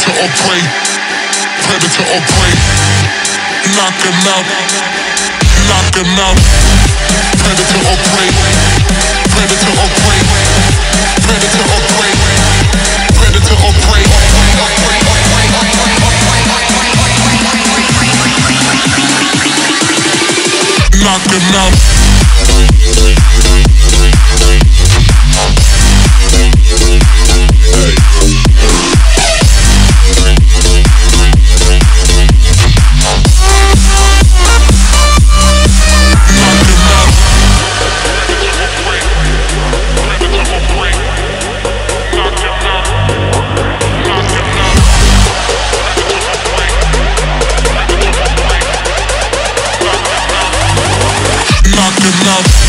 Predator or prey. Predator or prey. Knock him out. Knock him out. Predator or prey. Predator or prey. Predator or prey. Predator or prey. Knock him out. in love.